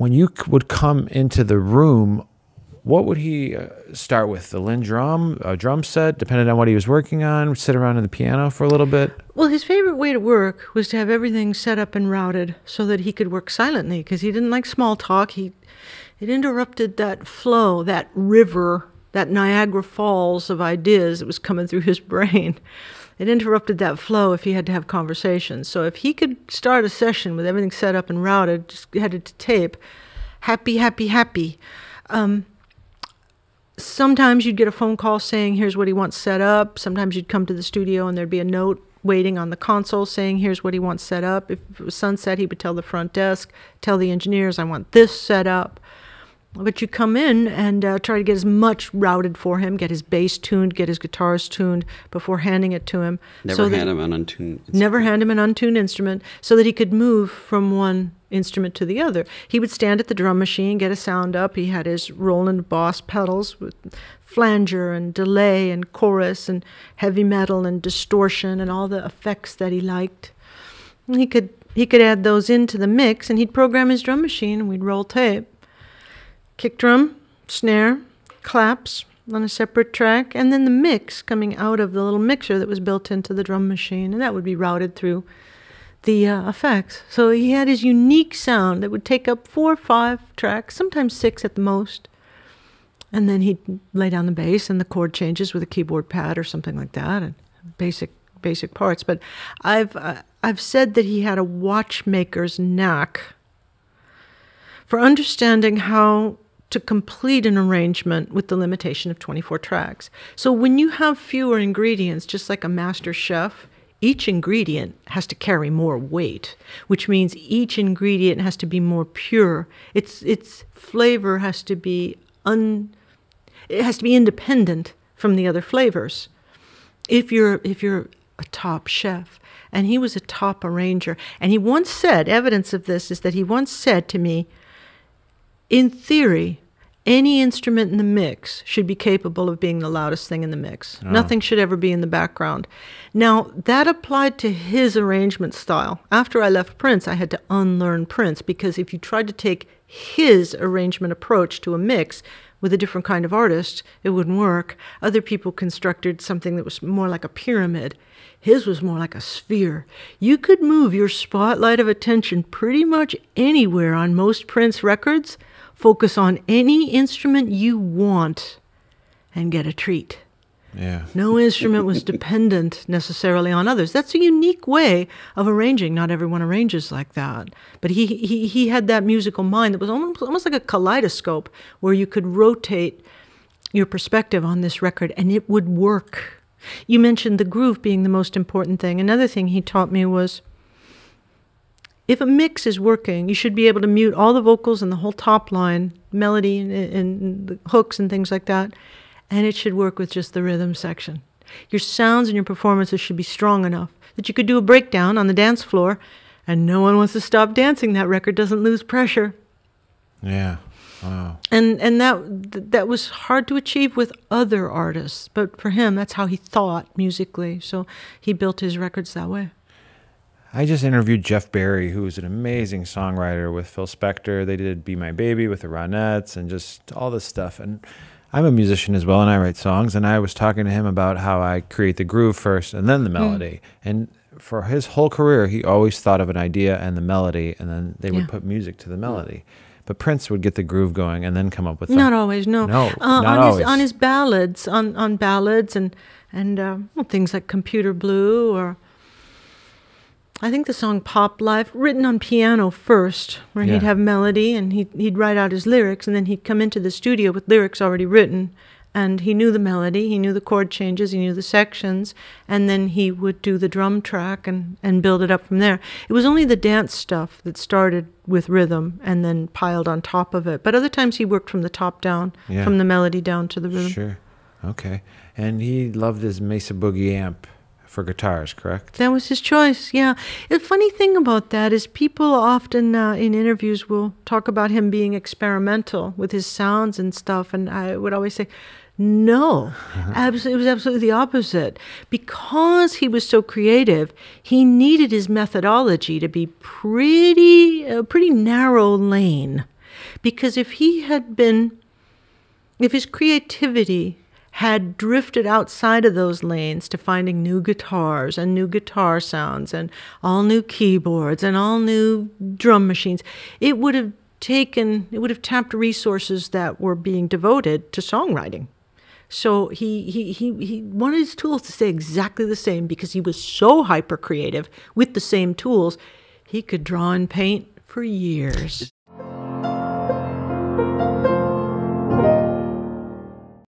when you would come into the room, what would he uh, start with? The LinnDrum, a drum set, depending on what he was working on. Sit around on the piano for a little bit. Well, his favorite way to work was to have everything set up and routed so that he could work silently because he didn't like small talk. He it interrupted that flow, that river, that Niagara Falls of ideas that was coming through his brain. It interrupted that flow if he had to have conversations. So if he could start a session with everything set up and routed, just headed to tape, happy, happy, happy. Um, sometimes you'd get a phone call saying, here's what he wants set up. Sometimes you'd come to the studio and there'd be a note waiting on the console saying, here's what he wants set up. If it was sunset, he would tell the front desk, tell the engineers, I want this set up. But you come in and uh, try to get as much routed for him, get his bass tuned, get his guitars tuned before handing it to him. Never so hand him an untuned. Never hand him an untuned instrument so that he could move from one instrument to the other. He would stand at the drum machine, get a sound up. He had his Roland Boss pedals with flanger and delay and chorus and heavy metal and distortion and all the effects that he liked. And he could he could add those into the mix and he'd program his drum machine and we'd roll tape. Kick drum, snare, claps on a separate track, and then the mix coming out of the little mixer that was built into the drum machine, and that would be routed through the uh, effects. So he had his unique sound that would take up four or five tracks, sometimes six at the most. And then he'd lay down the bass and the chord changes with a keyboard pad or something like that, and basic basic parts. But I've uh, I've said that he had a watchmaker's knack for understanding how to complete an arrangement with the limitation of 24 tracks. So when you have fewer ingredients, just like a master chef, each ingredient has to carry more weight, which means each ingredient has to be more pure. Its its flavor has to be un it has to be independent from the other flavors. If you're if you're a top chef, and he was a top arranger, and he once said, evidence of this is that he once said to me, in theory, any instrument in the mix should be capable of being the loudest thing in the mix. Ah. Nothing should ever be in the background. Now, that applied to his arrangement style. After I left Prince, I had to unlearn Prince because if you tried to take his arrangement approach to a mix with a different kind of artist, it wouldn't work. Other people constructed something that was more like a pyramid. His was more like a sphere. You could move your spotlight of attention pretty much anywhere on most Prince records, focus on any instrument you want, and get a treat. Yeah. No instrument was dependent necessarily on others. That's a unique way of arranging. Not everyone arranges like that. But he, he, he had that musical mind that was almost, almost like a kaleidoscope where you could rotate your perspective on this record and it would work. You mentioned the groove being the most important thing. Another thing he taught me was if a mix is working, you should be able to mute all the vocals and the whole top line, melody and, and hooks and things like that, and it should work with just the rhythm section. Your sounds and your performances should be strong enough that you could do a breakdown on the dance floor, and no one wants to stop dancing. That record doesn't lose pressure, Yeah. Wow. and and that th- that was hard to achieve with other artists, but for him, that's how he thought musically. So he built his records that way. I just interviewed Jeff Barry, who is an amazing songwriter with Phil Spector. They did Be My Baby with the Ronettes and just all this stuff. And I'm a musician as well, and I write songs. And I was talking to him about how I create the groove first and then the melody. And for his whole career, he always thought of an idea and the melody, and then they would Yeah. put music to the melody. But Prince would get the groove going and then come up with Not the, always, no. No, uh, not on always. his on his ballads, on on ballads and and uh, well, things like Computer Blue or I think the song Pop Life, written on piano first, where Yeah. he'd have melody and he'd he'd write out his lyrics, and then he'd come into the studio with lyrics already written, and he knew the melody, he knew the chord changes, he knew the sections, and then he would do the drum track and and build it up from there. It was only the dance stuff that started with rhythm and then piled on top of it. But other times he worked from the top down, Yeah. from the melody down to the rhythm. Sure. Okay. And he loved his Mesa Boogie amp for guitars, correct? That was his choice. Yeah. The funny thing about that is people often uh, in interviews will talk about him being experimental with his sounds and stuff, and I would always say, no, absolutely, it was absolutely the opposite. Because he was so creative, he needed his methodology to be pretty, a pretty narrow lane. Because if he had been, if his creativity had drifted outside of those lanes to finding new guitars and new guitar sounds and all new keyboards and all new drum machines, it would have taken, it would have tapped resources that were being devoted to songwriting. So he, he, he, he wanted his tools to stay exactly the same because he was so hyper creative with the same tools, he could draw and paint for years.